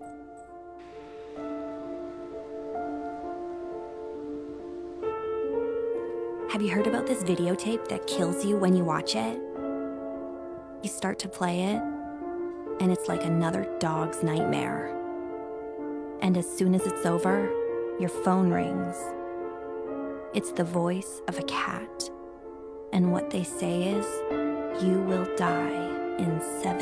Have you heard about this videotape that kills you when you watch it? You start to play it, and it's like another dog's nightmare. And as soon as it's over, your phone rings. It's the voice of a cat. And what they say is, you will die in seven.